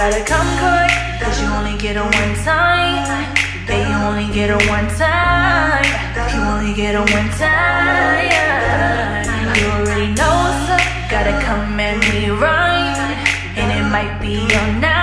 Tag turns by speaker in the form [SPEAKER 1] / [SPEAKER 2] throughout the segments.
[SPEAKER 1] gotta come quick, cause you only get a one time. They only get a one time. You only get a one time. You already know what's up, gotta come and right And it might be your night.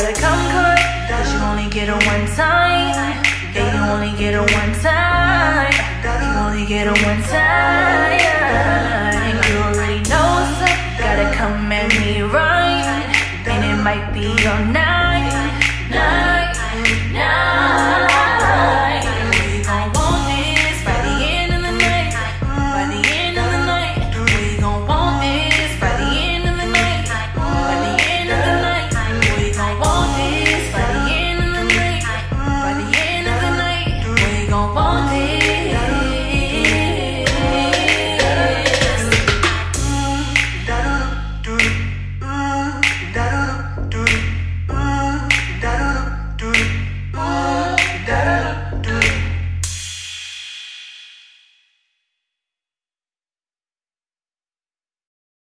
[SPEAKER 1] Gotta come correct. Cause you only get a one time. You only get a one time. You only get a one time. You already know up. Gotta come at me right. And it might be your night.